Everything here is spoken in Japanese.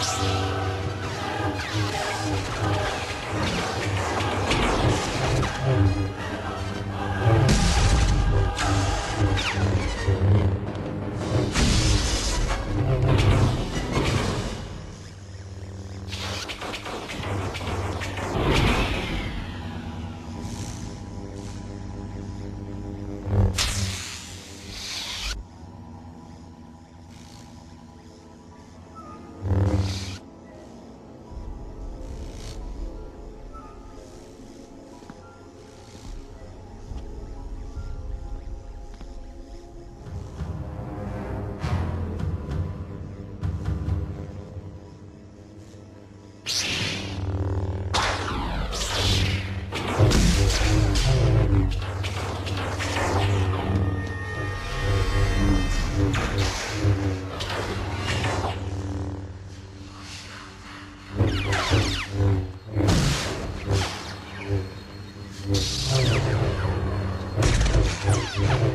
you Yeah.